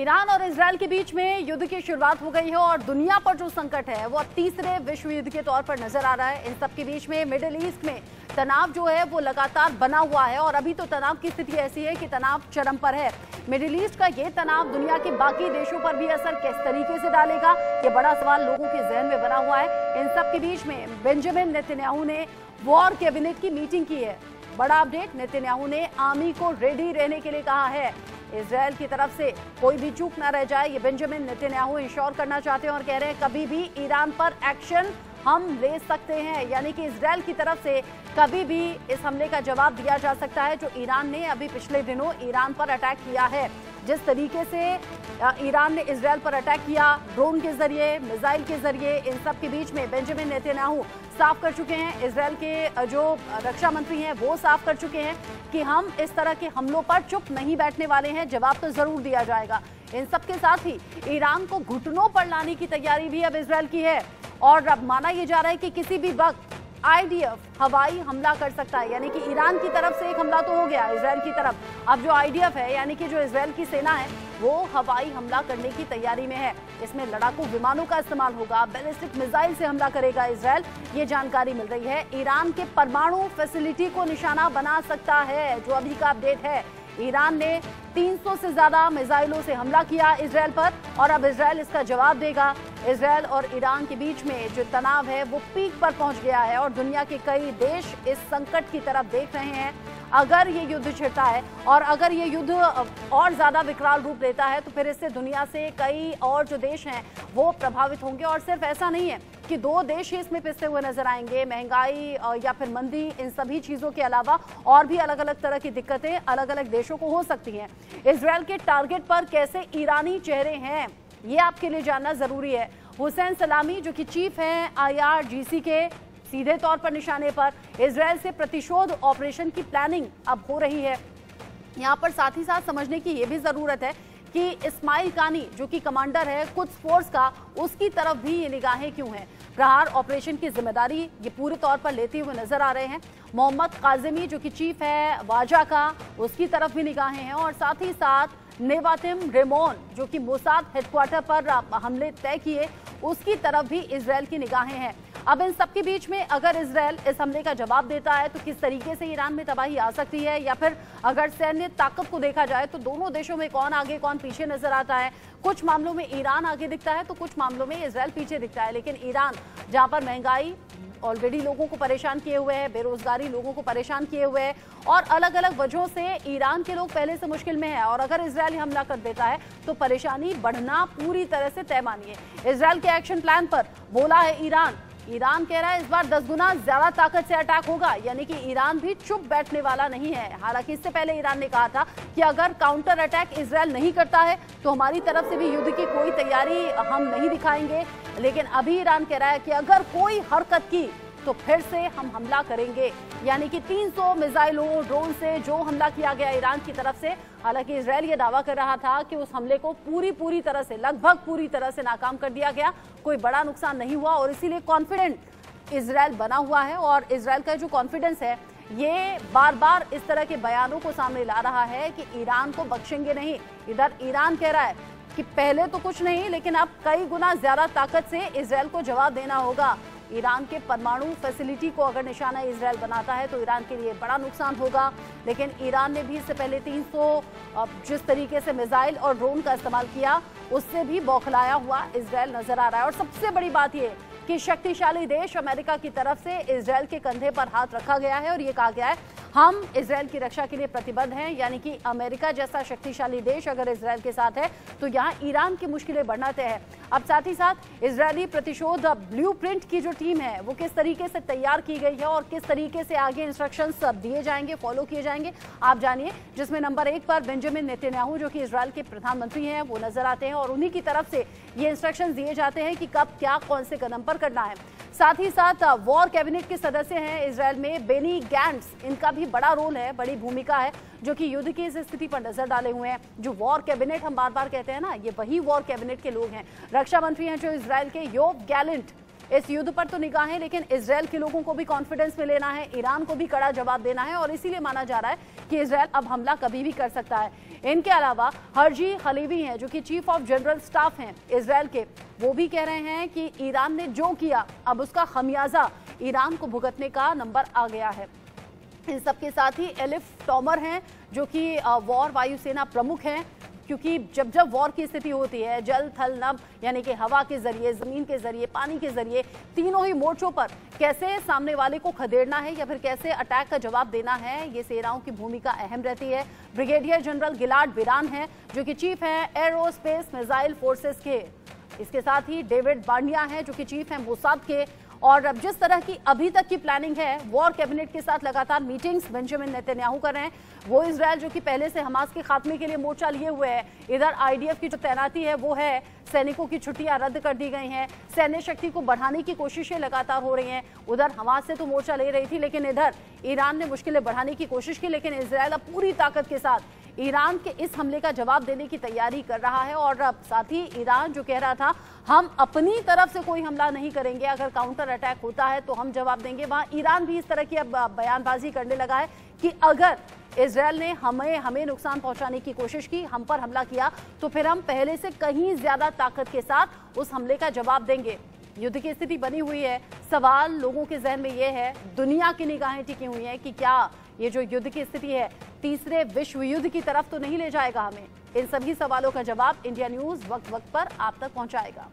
Iran और Israel के बीच में युद्ध की शुरुआत हो गई है और दुनिया पर जो संकट है, वो अब तीसरे विश्व युद्ध के तौर पर नज़र आ रहा है। इन सब के बीच में, मिडिल ईस्ट में तनाव जो है, वो लगातार बना हुआ है और अभी तो तनाव की स्थिति ऐसी है कि तनाव चरम पर है। मिडिल ईस्ट का ये तनाव दुनिया के बाकी देशों पर भी असर किस तरीके से डालेगा, ये बड़ा सवाल लोगों के जहन में बना हुआ है। इन सब के बीच में बेंजामिन नेतन्याहू ने वॉर कैबिनेट की मीटिंग की है। बड़ा अपडेट, नेतन्याहू ने आर्मी को रेडी रहने के लिए कहा है। इसराइल की तरफ़ से कोई भी चूक ना रह जाए, ये बेंजामिन नेतन्याहू इंश्योर करना चाहते हैं और कह रहे हैं, कभी भी ईरान पर एक्शन हम ले सकते हैं। यानी कि इसराइल की तरफ़ से कभी भी इस हमले का जवाब दिया जा सकता है, जो ईरान ने अभी पिछले दिनों ईरान पर अटैक किया है। जिस तरीके से ईरान ने इसराइल पर अटैक किया, ड्रोन के ज़रिए मिसाइल के ज़रिए, इन सब के बीच में बेंजामिन नेतन्याहू साफ़ कर चुके हैं। इसराइल के जो रक्षा मंत्री हैं, वो साफ़ कर चुके हैं कि हम इस तरह के हमलों पर चुप नहीं बैठने वाले हैं। जवाब तो ज़रूर दिया जाएगा। इन सब के साथ ही ईरान को घुटनों पर लाने की तैयारी भी अब इसराइल की है। और अब माना यह जा रहा है कि किसी भी वक्त आईडीएफ हवाई हमला कर सकता है, यानी कि ईरान की तरफ़ से एक हमला तो हो गया इसराइल की तरफ़। अब जो आईडीएफ है, यानी कि जो इसराइल की सेना है, वो हवाई हमला करने की तैयारी में है। इसमें लड़ाकू विमानों का इस्तेमाल होगा, बैलिस्टिक मिसाइल से हमला करेगा इसराइल ये जानकारी मिल रही है, ईरान के परमाणु फैसिलिटी को निशाना बना सकता है, जो अभी का अपडेट है। ईरान ने 300 से ज़्यादा मिसाइलों से हमला किया इसराइल पर, और अब इसराइल इसका जवाब देगा। इसराइल और ईरान के बीच में जो तनाव है, वो पीक पर पहुँच गया है और दुनिया के कई देश इस संकट की तरफ़ देख रहे हैं। अगर ये युद्ध छिड़ता है और अगर ये युद्ध और ज़्यादा विकराल रूप लेता है तो फिर इससे दुनिया से कई और जो देश हैं, वो प्रभावित होंगे। और सिर्फ़ ऐसा नहीं है कि दो देश ही इसमें पिसते हुए नज़र आएँगे, महँगाई या फिर मंदी, इन सभी चीज़ों के अलावा और भी अलग अलग तरह की दिक्कतें अलग अलग देशों को हो सकती हैं। इसराइल के टारगेट पर कैसे ईरानी चेहरे हैं ये आपके लिए जानना ज़रूरी है। हुसैन सलामी, जो कि चीफ हैं आईआरजीसी के, सीधे तौर पर निशाने पर इसराइल से प्रतिशोध ऑपरेशन की प्लानिंग अब हो रही है। यहाँ पर साथ ही साथ समझने की यह भी ज़रूरत है कि इस्माइल कानी, जो कि कमांडर है कुछ फोर्स का, उसकी तरफ़ भी ये निगाहें क्यों हैं? प्रहार ऑपरेशन की ज़िम्मेदारी ये पूरे तौर पर लेते हुए नज़र आ रहे हैं। मोहम्मद काजिमी, जो कि चीफ है वाजा का, उसकी तरफ़ भी निगाहें हैं और साथ ही साथ नेवातिम रेमोन, जो कि मोसाद हेडक्वार्टर पर हमले तय किए, उसकी तरफ़ भी इसराइल की निगाहें हैं। अब इन सबके बीच में अगर इसराइल इस हमले का जवाब देता है तो किस तरीके से ईरान में तबाही आ सकती है? या फिर अगर सैन्य ताकत को देखा जाए तो दोनों देशों में कौन आगे, कौन पीछे नज़र आता है? कुछ मामलों में ईरान आगे दिखता है तो कुछ मामलों में इसराइल पीछे दिखता है। लेकिन ईरान, जहाँ पर महँगाई ऑलरेडी लोगों को परेशान किए हुए हैं, बेरोजगारी लोगों को परेशान किए हुए हैं और अलग अलग वजहों से ईरान के लोग पहले से मुश्किल में है और अगर इसराइल हमला कर देता है तो परेशानी बढ़ना पूरी तरह से तय मानिए। इसराइल के एक्शन प्लान पर बोला है ईरान। ईरान कह रहा है इस बार दस गुना ज़्यादा ताकत से अटैक होगा, यानी कि ईरान भी चुप बैठने वाला नहीं है। हालाँकि इससे पहले ईरान ने कहा था कि अगर काउंटर अटैक इसराइल नहीं करता है तो हमारी तरफ़ से भी युद्ध की कोई तैयारी हम नहीं दिखाएँगे। लेकिन अभी ईरान कह रहा है कि अगर कोई हरकत की तो फिर से हम हमला करेंगे। यानी कि 300 मिसाइलों, ड्रोन से जो हमला किया गया ईरान की तरफ़ से, हालाँकि इसराइल ये दावा कर रहा था कि उस हमले को पूरी पूरी तरह से, लगभग पूरी तरह से नाकाम कर दिया गया। कोई बड़ा नुकसान नहीं हुआ और इसीलिए कॉन्फिडेंट इसराइल बना हुआ है और इसराइल का जो कॉन्फिडेंस है, ये बार बार इस तरह के बयानों को सामने ला रहा है कि ईरान को बख्शेंगे नहीं। इधर ईरान कह रहा है कि पहले तो कुछ नहीं, लेकिन अब कई गुना ज़्यादा ताकत से इसराइल को जवाब देना होगा। ईरान के परमाणु फैसिलिटी को अगर निशाना इसराइल बनाता है तो ईरान के लिए बड़ा नुकसान होगा। लेकिन ईरान ने भी इससे पहले 300 जिस तरीके से मिसाइल और ड्रोन का इस्तेमाल किया, उससे भी बौखलाया हुआ इसराइल नज़र आ रहा है। और सबसे बड़ी बात यह कि शक्तिशाली देश अमेरिका की तरफ़ से इसराइल के कंधे पर हाथ रखा गया है और ये कहा गया है हम इसराइल की रक्षा के लिए प्रतिबद्ध हैं, यानी कि अमेरिका जैसा शक्तिशाली देश अगर इसराइल के साथ है तो यहाँ ईरान की मुश्किलें बढ़ना तय है। अब साथ ही साथ इसराइली प्रतिशोध ब्लूप्रिंट की जो टीम है, वो किस तरीके से तैयार की गई है और किस तरीके से आगे इंस्ट्रक्शंस दिए जाएँगे फॉलो किए जाएँगे, आप जानिए। जिसमें नंबर एक पर बेंजामिन नेतन्याहू, जो कि इसराइल के प्रधानमंत्री हैं, वो नज़र आते हैं और उन्हीं की तरफ़ से ये इंस्ट्रक्शन दिए जाते हैं कि कब क्या, कौन से कदम पर करना है। साथ ही साथ वॉर कैबिनेट के सदस्य हैं इसराइल में बेनी गैंट्स। इनका भी बड़ा रोल है, बड़ी भूमिका है, जो कि युद्ध की इस स्थिति पर नज़र डाले हुए हैं। जो वॉर कैबिनेट हम बार बार कहते हैं ना, ये वही वॉर कैबिनेट के लोग हैं। रक्षा मंत्री हैं जो इसराइल के योब गैलेंट। इस युद्ध पर तो निगाहें लेकिन इसराइल के लोगों को भी कॉन्फिडेंस में लेना है, ईरान को भी कड़ा जवाब देना है और इसीलिए माना जा रहा है कि इसराइल अब हमला कभी भी कर सकता है। इनके अलावा हरजी खलीवी हैं, जो कि चीफ ऑफ़ जनरल स्टाफ हैं इसराइल के, वो भी कह रहे हैं कि ईरान ने जो किया, अब उसका खमियाजा ईरान को भुगतने का नंबर आ गया है। इन सबके साथ ही एलिफ टॉमर हैं, जो कि वॉर वायुसेना प्रमुख हैं। क्योंकि जब जब वॉर की स्थिति होती है, जल, थल, नभ, यानी कि हवा के ज़रिए, ज़मीन के ज़रिए, पानी के ज़रिए, तीनों ही मोर्चों पर कैसे सामने वाले को खदेड़ना है या फिर कैसे अटैक का जवाब देना है, ये सेनाओं की भूमिका अहम रहती है। ब्रिगेडियर जनरल गिलाड बिरान है, जो कि चीफ है एरोस्पेस मिसाइल फोर्सेस के। इसके साथ ही डेविड बांडिया है, जो कि चीफ हैं मोसाद के। और अब जिस तरह की अभी तक की प्लानिंग है वॉर कैबिनेट के साथ लगातार मीटिंग्स बेंजामिन नेतन्याहू कर रहे हैं। वो इसराइल जो कि पहले से हमास के खात्मे के लिए मोर्चा लिए हुए है, इधर आईडीएफ की जो तैनाती है, वो है सैनिकों की छुट्टियाँ रद्द कर दी गई हैं। सैन्य शक्ति को बढ़ाने की कोशिशें लगातार हो रही हैं। उधर हमास से तो मोर्चा ले रही थी, लेकिन इधर ईरान ने मुश्किलें बढ़ाने की कोशिश की, लेकिन इसराइल अब पूरी ताकत के साथ ईरान के इस हमले का जवाब देने की तैयारी कर रहा है और साथ ही ईरान जो कह रहा था, हम अपनी तरफ़ से कोई हमला नहीं करेंगे, अगर काउंटर अटैक होता है तो हम जवाब देंगे। वहाँ ईरान भी इस तरह की अब बयानबाजी करने लगा है कि अगर इसराइल ने हमें हमें नुकसान पहुँचाने की कोशिश की, हम पर हमला किया तो फिर हम पहले से कहीं ज़्यादा ताकत के साथ उस हमले का जवाब देंगे। युद्ध की स्थिति बनी हुई है। सवाल लोगों के जहन में यह है, दुनिया की निगाहें टिकी हुई हैं कि क्या ये जो युद्ध की स्थिति है, तीसरे विश्व युद्ध की तरफ़ तो नहीं ले जाएगा हमें। इन सभी सवालों का जवाब इंडिया न्यूज़ वक्त वक्त पर आप तक पहुंचाएगा।